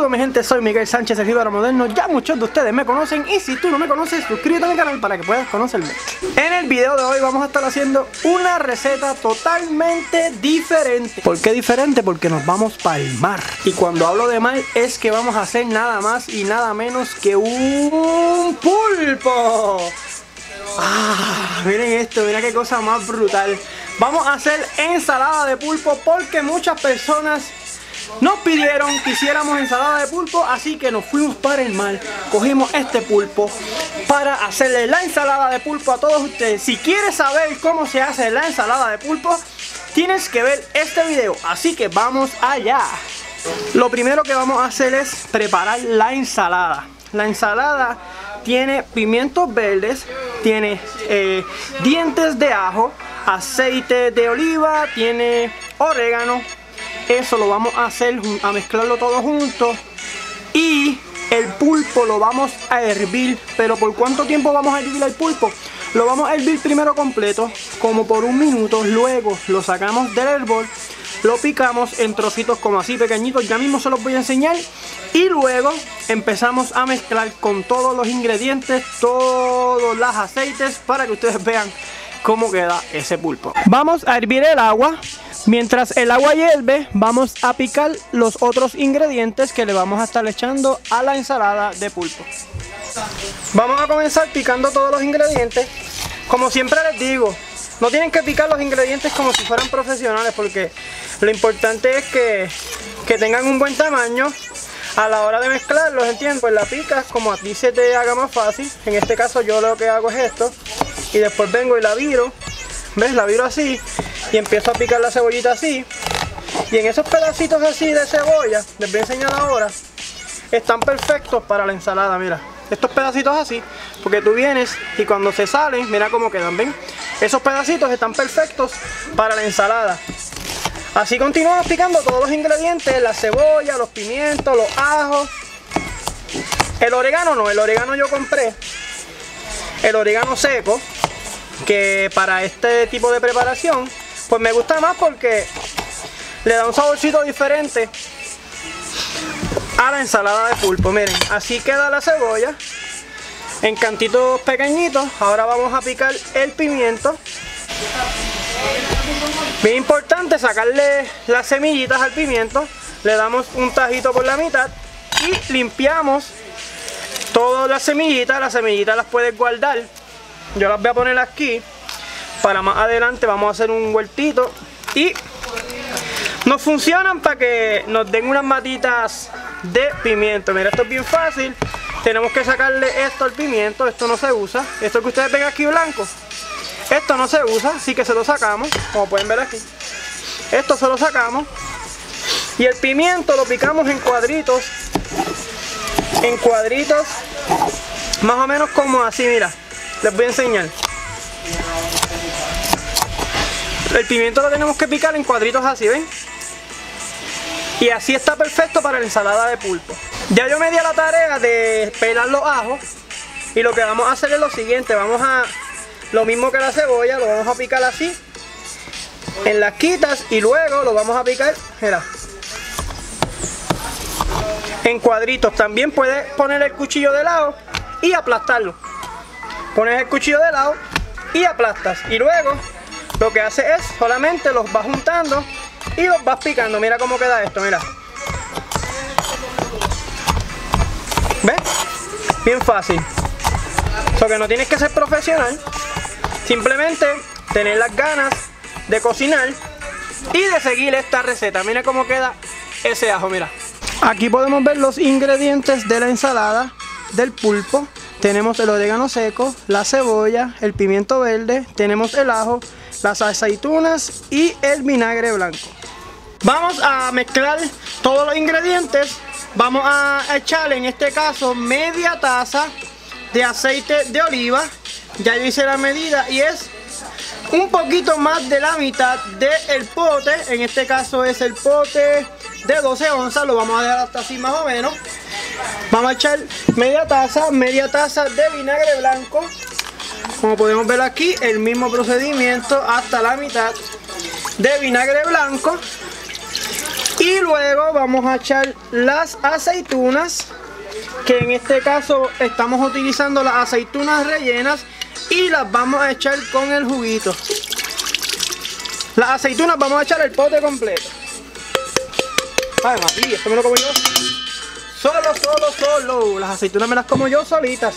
Saludos mi gente, soy Miguel Sánchez, el Jíbaro Moderno. Ya muchos de ustedes me conocen y si tú no me conoces, suscríbete a mi canal para que puedas conocerme. En el video de hoy vamos a estar haciendo una receta totalmente diferente. ¿Por qué diferente? Porque nos vamos para el mar. Y cuando hablo de mar es que vamos a hacer nada más y nada menos que un pulpo. Ah, miren esto, mira qué cosa más brutal. Vamos a hacer ensalada de pulpo porque muchas personas nos pidieron que hiciéramos ensalada de pulpo, así que nos fuimos para el mar. Cogimos este pulpo para hacerle la ensalada de pulpo a todos ustedes. Si quieres saber cómo se hace la ensalada de pulpo, tienes que ver este video. Así que vamos allá. Lo primero que vamos a hacer es preparar la ensalada. La ensalada tiene pimientos verdes, tiene eh, dientes de ajo, aceite de oliva, tiene orégano, eso lo vamos a hacer, a mezclarlo todo junto. Y el pulpo lo vamos a hervir. Pero ¿por cuánto tiempo vamos a hervir el pulpo? Lo vamos a hervir primero completo, como por un minuto. Luego lo sacamos del hervor. Lo picamos en trocitos como así pequeñitos. Ya mismo se los voy a enseñar. Y luego empezamos a mezclar con todos los ingredientes, todos los aceites para que ustedes vean cómo queda ese pulpo. Vamos a hervir el agua. Mientras el agua hierve, vamos a picar los otros ingredientes que le vamos a estar echando a la ensalada de pulpo. Vamos a comenzar picando todos los ingredientes. Como siempre les digo, no tienen que picar los ingredientes como si fueran profesionales porque lo importante es que, que tengan un buen tamaño a la hora de mezclarlos, ¿entiendes? Pues la picas como a ti se te haga más fácil. En este caso yo lo que hago es esto y después vengo y la viro. ¿Ves? La viro así y empiezo a picar la cebollita así. Y en esos pedacitos así de cebolla, les voy a enseñar ahora, están perfectos para la ensalada, mira. Estos pedacitos así, porque tú vienes y cuando se salen, mira cómo quedan, ¿ven? Esos pedacitos están perfectos para la ensalada. Así continuamos picando todos los ingredientes, la cebolla, los pimientos, los ajos. El orégano no, el orégano yo compré. El orégano seco, que para este tipo de preparación pues me gusta más porque le da un saborcito diferente a la ensalada de pulpo. Miren así queda la cebolla en cantitos pequeñitos. Ahora vamos a picar el pimiento. Bien importante sacarle las semillitas al pimiento. Le damos un tajito por la mitad y limpiamos todas las semillitas. Las semillitas las puedes guardar yo las voy a poner aquí. Para más adelante vamos a hacer un huertito y nos funcionan para que nos den unas matitas de pimiento. Mira esto es bien fácil. Tenemos que sacarle esto al pimiento. Esto no se usa. Esto que ustedes ven aquí blanco esto no se usa así que se lo sacamos como pueden ver aquí. Esto se lo sacamos y el pimiento lo picamos en cuadritos en cuadritos más o menos como así mira les voy a enseñar el pimiento lo tenemos que picar en cuadritos así, ¿ven? Y así está perfecto para la ensalada de pulpo. Ya yo me di a la tarea de pelar los ajos. Y lo que vamos a hacer es lo siguiente. Vamos a, lo mismo que la cebolla, lo vamos a picar así. En las quitas y luego lo vamos a picar, mira. En cuadritos. También puedes poner el cuchillo de lado y aplastarlo. Pones el cuchillo de lado y aplastas. Y luego lo que hace es solamente los vas juntando y los vas picando. Mira cómo queda esto, mira. ¿Ves? Bien fácil. So que no tienes que ser profesional. Simplemente tener las ganas de cocinar y de seguir esta receta. Mira cómo queda ese ajo, mira. Aquí podemos ver los ingredientes de la ensalada del pulpo. Tenemos el orégano seco, la cebolla, el pimiento verde, tenemos el ajo, las aceitunas y el vinagre blanco. Vamos a mezclar todos los ingredientes. Vamos a echarle en este caso media taza de aceite de oliva. Ya yo hice la medida y es un poquito más de la mitad del pote. En este caso es el pote de 12 onzas. Lo vamos a dejar hasta así más o menos. Vamos a echar media taza, media taza de vinagre blanco. Como podemos ver aquí, el mismo procedimiento hasta la mitad de vinagre blanco. Y luego vamos a echar las aceitunas, que en este caso estamos utilizando las aceitunas rellenas y las vamos a echar con el juguito. Las aceitunas vamos a echar el pote completo. Ay, esto me lo como yo. Solo, solo, solo. Las aceitunas me las como yo solitas.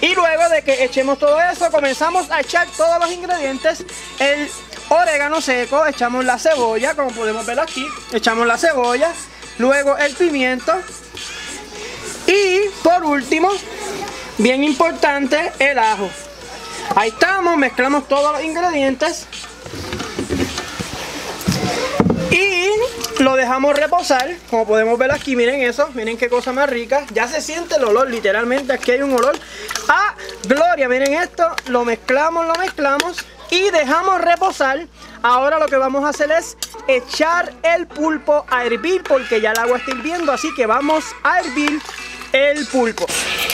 Y luego de que echemos todo eso, comenzamos a echar todos los ingredientes. El orégano seco, echamos la cebolla, como podemos ver aquí. Echamos la cebolla. Luego el pimiento. Y por último, bien importante, el ajo. Ahí estamos, mezclamos todos los ingredientes. Y lo dejamos reposar, como podemos ver aquí, miren eso, miren qué cosa más rica. Ya se siente el olor, literalmente aquí hay un olor a gloria. Miren esto, lo mezclamos, lo mezclamos y dejamos reposar. Ahora lo que vamos a hacer es echar el pulpo a hervir porque ya el agua está hirviendo, así que vamos a hervir el pulpo.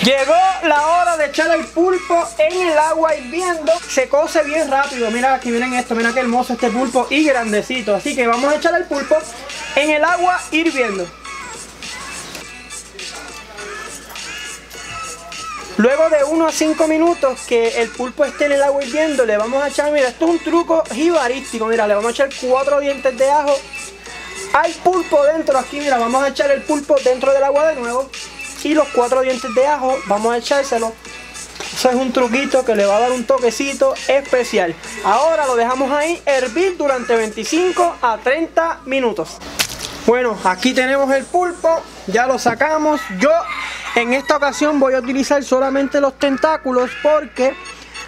Llegó la hora de echar el pulpo en el agua hirviendo. Se cose bien rápido. Mira aquí, miren esto. Mira qué hermoso este pulpo y grandecito. Así que vamos a echar el pulpo en el agua hirviendo. Luego de 1 a 5 minutos que el pulpo esté en el agua hirviendo, le vamos a echar, mira, esto es un truco jibarístico, mira, le vamos a echar 4 dientes de ajo al pulpo dentro, aquí, mira, vamos a echar el pulpo dentro del agua de nuevo y los cuatro dientes de ajo vamos a echárselo. Eso es un truquito que le va a dar un toquecito especial. Ahora lo dejamos ahí hervir durante 25 a 30 minutos. Bueno aquí tenemos el pulpo ya lo sacamos. Yo en esta ocasión voy a utilizar solamente los tentáculos porque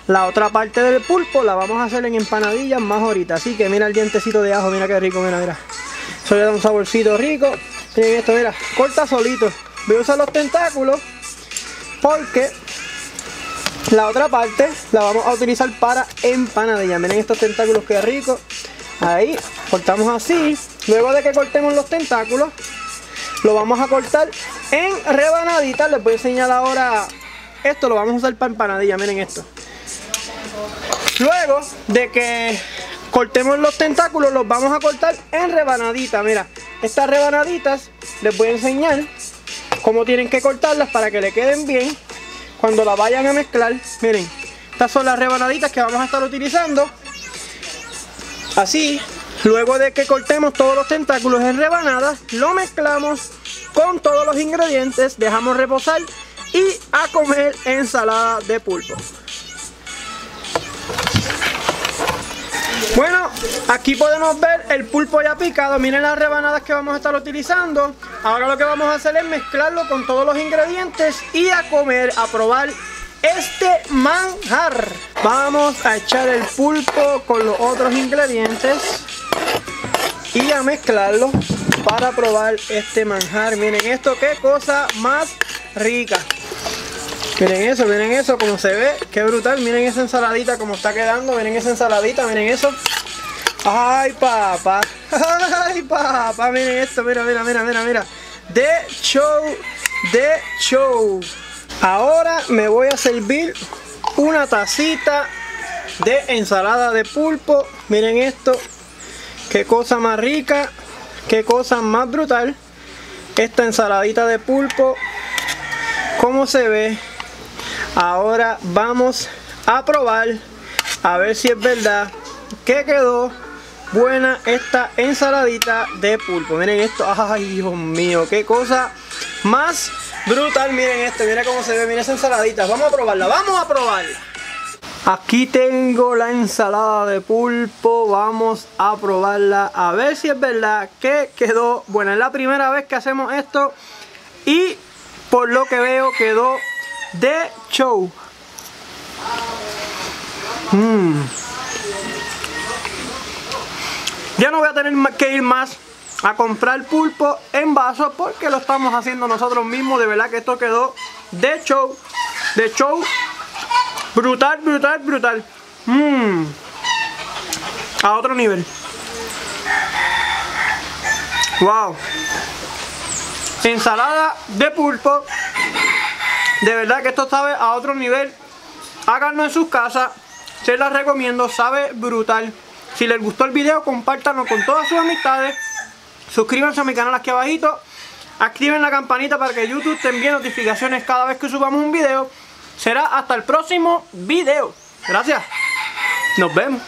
la otra parte del pulpo la vamos a hacer en empanadillas más ahorita. Así que mira el dientecito de ajo mira qué rico mira mira. Eso le da un saborcito rico. Miren esto mira corta solito voy a usar los tentáculos porque la otra parte la vamos a utilizar para empanadilla miren estos tentáculos que rico. Ahí cortamos así. Luego de que cortemos los tentáculos lo vamos a cortar en rebanaditas. Les voy a enseñar ahora esto lo vamos a usar para empanadilla miren esto. Luego de que cortemos los tentáculos los vamos a cortar en rebanaditas. Mira estas rebanaditas les voy a enseñar cómo tienen que cortarlas para que le queden bien cuando la vayan a mezclar. Miren, estas son las rebanaditas que vamos a estar utilizando. Así, luego de que cortemos todos los tentáculos en rebanadas, lo mezclamos con todos los ingredientes, dejamos reposar y a comer ensalada de pulpo. Bueno, aquí podemos ver el pulpo ya picado. Miren las rebanadas que vamos a estar utilizando. Ahora lo que vamos a hacer es mezclarlo con todos los ingredientes y a comer, a probar este manjar. Vamos a echar el pulpo con los otros ingredientes y a mezclarlo para probar este manjar. Miren esto, qué cosa más rica. Miren eso, miren eso, como se ve, qué brutal. Miren esa ensaladita como está quedando, miren esa ensaladita, miren eso. Ay, papá, ay, papá, miren esto, mira, mira, mira, mira, mira. De show, de show. Ahora me voy a servir una tacita de ensalada de pulpo. Miren esto, qué cosa más rica, qué cosa más brutal. Esta ensaladita de pulpo, ¿cómo se ve? Ahora vamos a probar a ver si es verdad que quedó buena esta ensaladita de pulpo. Miren esto, ay Dios mío, qué cosa más brutal. Miren esto, miren cómo se ve, miren esa ensaladita. Vamos a probarla, vamos a probarla. Aquí tengo la ensalada de pulpo, vamos a probarla a ver si es verdad que quedó buena. Es la primera vez que hacemos esto y por lo que veo quedó de show. Mm. Ya no voy a tener que ir más a comprar pulpo en vaso porque lo estamos haciendo nosotros mismos. De verdad que esto quedó de show. De show. Brutal, brutal, brutal. Mm. A otro nivel. Wow. Ensalada de pulpo de verdad que esto sabe a otro nivel. Háganlo en sus casas. Se las recomiendo. Sabe brutal. Si les gustó el video, compártanlo con todas sus amistades. suscríbanse a mi canal aquí abajito, activen la campanita para que YouTube te envíe notificaciones cada vez que subamos un video. Será hasta el próximo video. Gracias. Nos vemos.